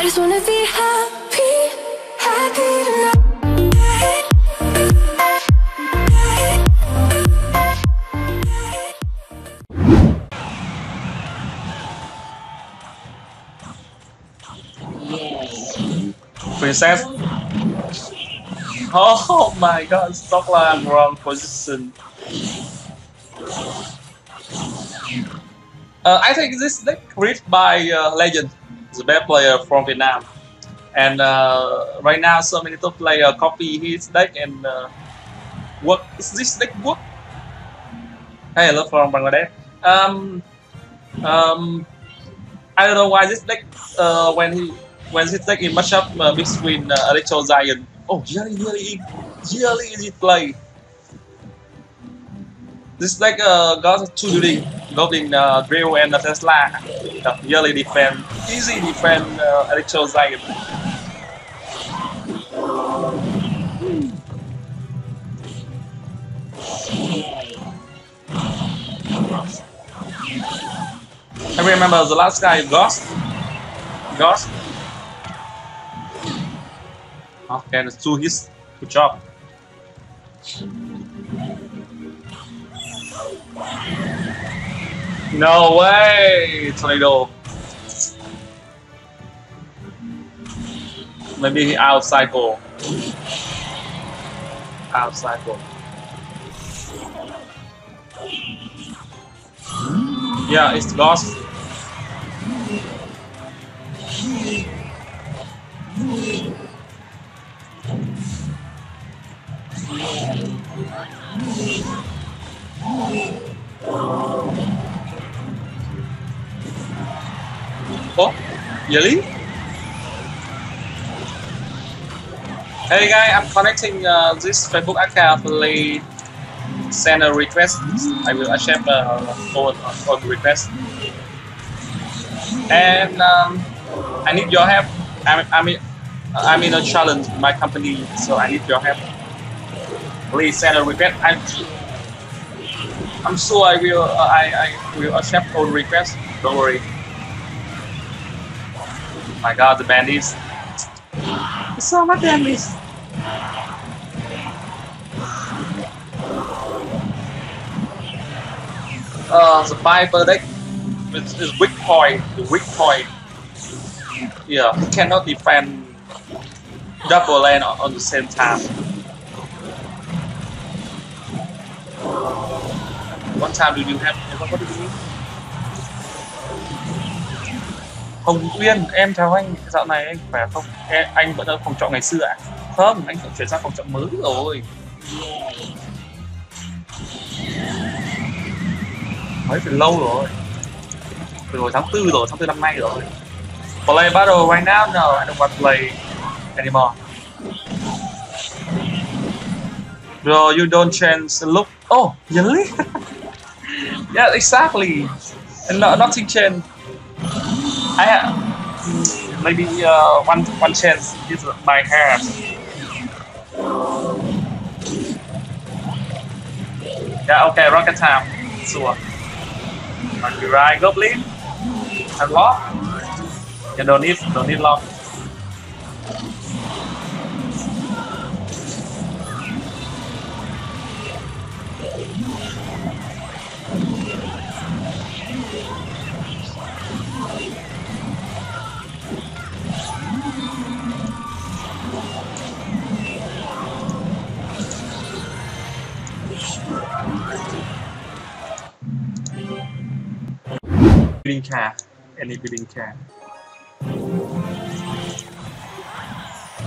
I just wanna be happy, happy tonight. Princess. Oh my god, Stockland wrong position. Uh, I think this deck created by uh, Legend, the best player from Vietnam. And uh, right now, so many top player copy his deck and uh, work. Is this deck work? Hey, hello from Bangladesh. Um, um, I don't know why this deck uh, when he when this deck in matchup uh, between uh, Electro. Oh, really, really, really easy play. This deck uh, got two building, Goblin uh, Drill and uh, Tesla. Uh, really defend, easy defend uh, Electro Giant. I remember the last guy, Ghost. Ghost. Okay, that's two hits. Good job. No way, Tornado. Maybe he out cycle. Out cycle. Yeah, it's Ghost. Oh, really? Hey guys, I'm connecting uh, this Facebook account. Please send a request. I will accept the requests. And um, I need your help. I'm, I'm, in, I'm in a challenge in my company, so I need your help. Please send a request. I'm, I'm sure I will. Uh, I, I will accept all requests. Don't worry. My God, the bandits. So much bandits. Uh, the Viiper deck with is weak point, the weak point. Yeah, cannot defend double lane on, the same time. One time do you have what, what do you mean? Hồng Uyên, em chào anh, dạo này anh khỏe không? Em, anh vẫn ở phòng trọ ngày xưa à? Không, anh chuyển sang phòng trọ mới rồi. Mới từ lâu rồi. Từ hồi tháng 4 rồi, tháng 4 năm nay rồi. Play battle right now? No, I don't want to play anymore. Bro, you don't change the look. Oh, really? yeah, exactly. And no, nothing changed. I have maybe uh, one one chance is my hair. Yeah, okay, rocket time. Sure. On the right, goblin. And log. You don't need don't need log. Building car any building car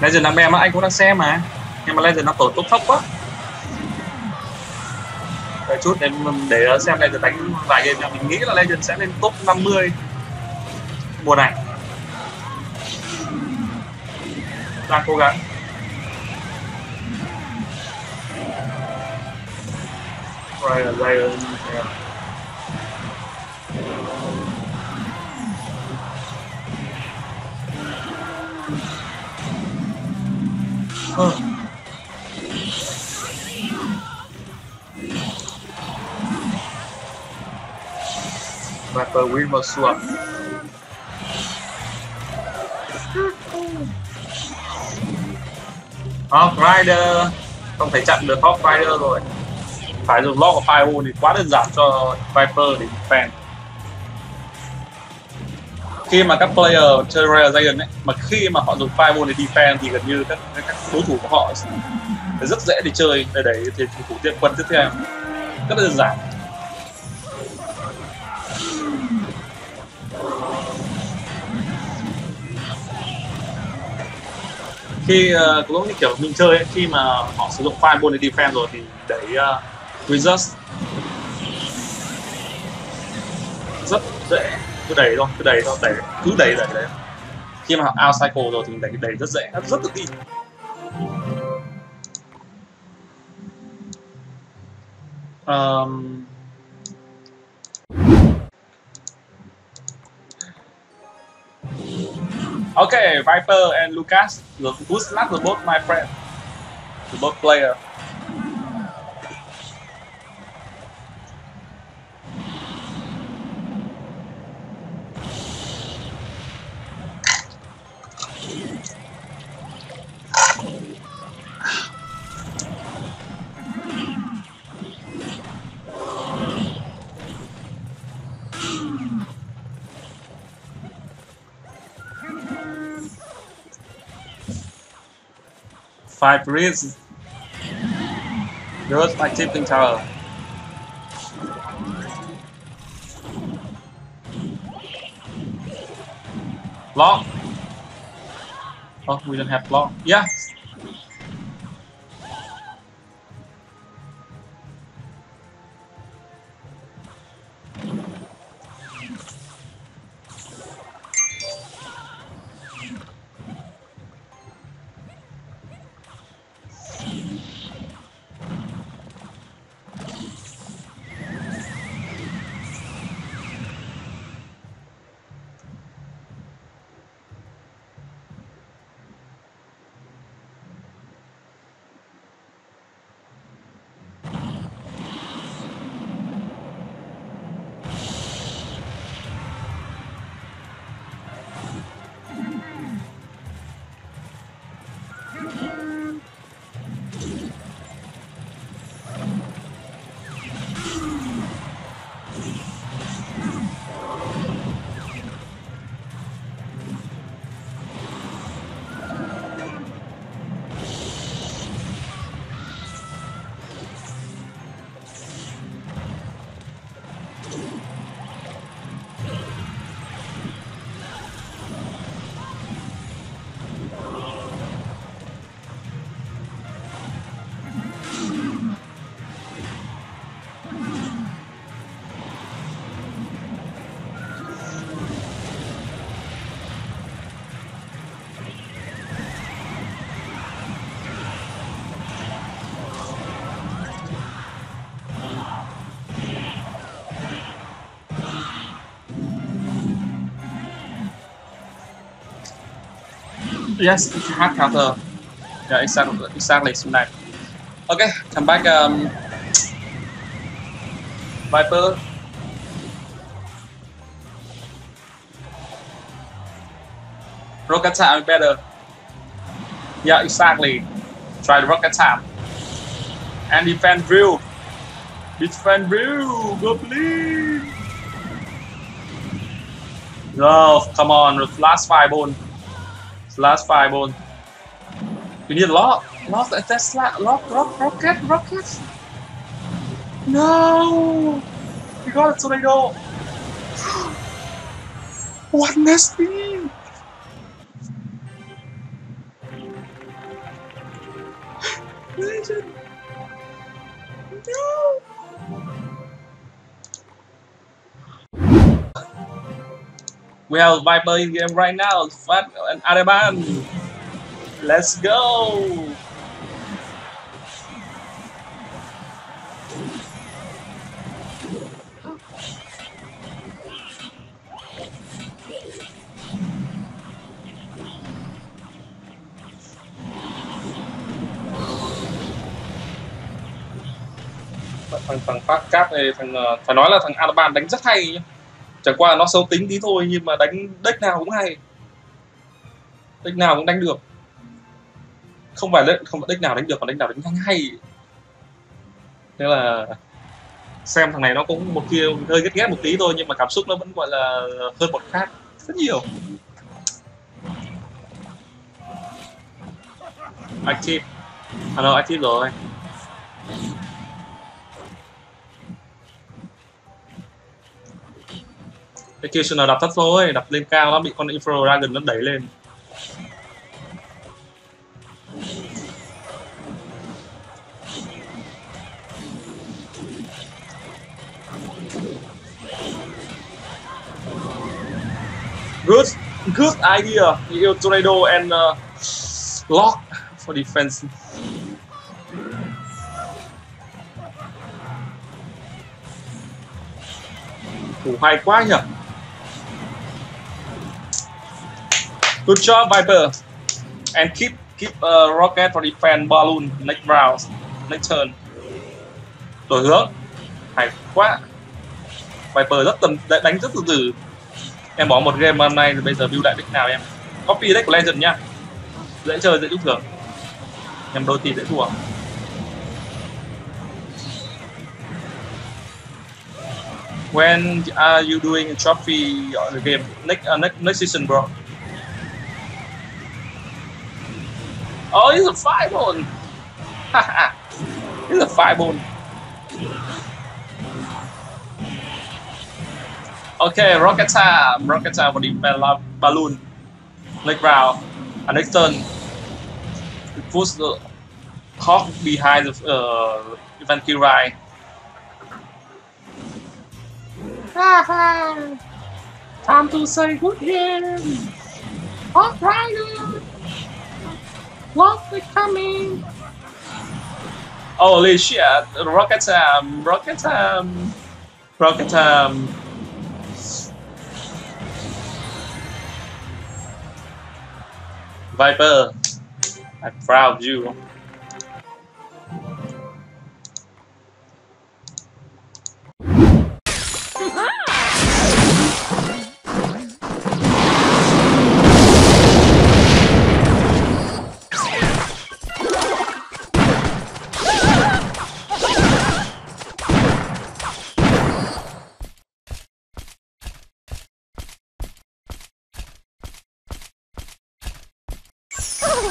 Legend đang em á, anh cũng đang xem mà. Nhưng mà Legend nó tổ tốt thấp quá. Đợi chút để để xem Legend đánh vài game mình nghĩ là Legend sẽ lên top 50 mùa này. Đang cố gắng. Right, right, right. ừ. Viper win một sua Hawk Rider. Không thể chặn được Hawk Rider rồi. Phải dùng Lock of Fire thì quá đơn giản cho Viper để fan khi mà các player chơi Royal Giant ấy mà khi mà họ dùng Fireball để defend thì gần như các các đối thủ của họ sẽ rất dễ để chơi để đẩy thì thủ tiên quân tiếp theo. Rất đơn giản. Khi uh, cũng như kiểu mình chơi ấy, khi mà họ sử dụng Fireball để defend rồi thì đẩy uh, Wizards rất dễ cứ đẩy thôi cứ đẩy thôi đẩy cứ đẩy đẩy đẩy khi mà học out cycle rồi thì đẩy đẩy rất dễ rất tự tin. Um, Okay, Viper and Lucas, the, who's not the both my friend, the both player. Five reads. Good by tipping tower. Block. Oh, we don't have block. Yeah. Yes, it's hard counter. Yeah, exactly, exactly. Okay, come back, um, Viiper. Rocket time better. Yeah, exactly. Try the rocket time. And defend drill. Defend drill, Goblin. No, come on, last fireball. Last fireball. We need log. Log uh, that Tesla. Log, log, rocket, rocket. No! We got a tornado. What nasty! We have Viper in game right now. Fat and Araban. Let's go. thằng thằng phát cáp này, thằng ờ, phải nói là thằng Araban đánh rất hay nhá chẳng qua là nó xấu tính tí thôi, nhưng mà đánh deck nào cũng hay. Deck nào cũng đánh được. Không phải deck không phải deck nào đánh được còn deck nào đánh nhanh hay. Thế là xem thằng này nó cũng một kia hơi ghét ghét một tí thôi, nhưng mà cảm xúc nó vẫn, gọi là, hơn một khác rất nhiều. Active. À đâu active rồi. Cái kia đập thấp thôi đập lên cao nó bị con infro dragon nó đẩy lên. Good good idea. You tornado and uh, lock for defense. Thủ hay quá nhỉ? Good job viper. And keep keep uh, rocket for defense balloon next round next turn. Đổi hướng. Hay quá. Viper rất tầm đánh rất từ từ. Em bỏ một game hôm nay rồi bây giờ build lại deck nào em? Copy deck của legend nhá. Dễ chơi dễ rút thưởng em đôi thì dễ thua. When are you doing a trophy or the game? Next uh, next next season bro. Oh he's a five bone it's a five bone Okay, rocket time. Rocket time for the balloon. Next round. And next turn. Push the hog behind the uh, Valkyrie. Time to say good game. Hog Rider. They coming. Holy shit! Rocket time! Rocket time! Rocket time! Viiper, I'm proud of you.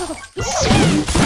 どこ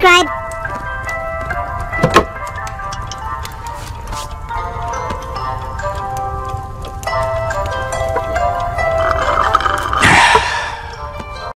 subscribe.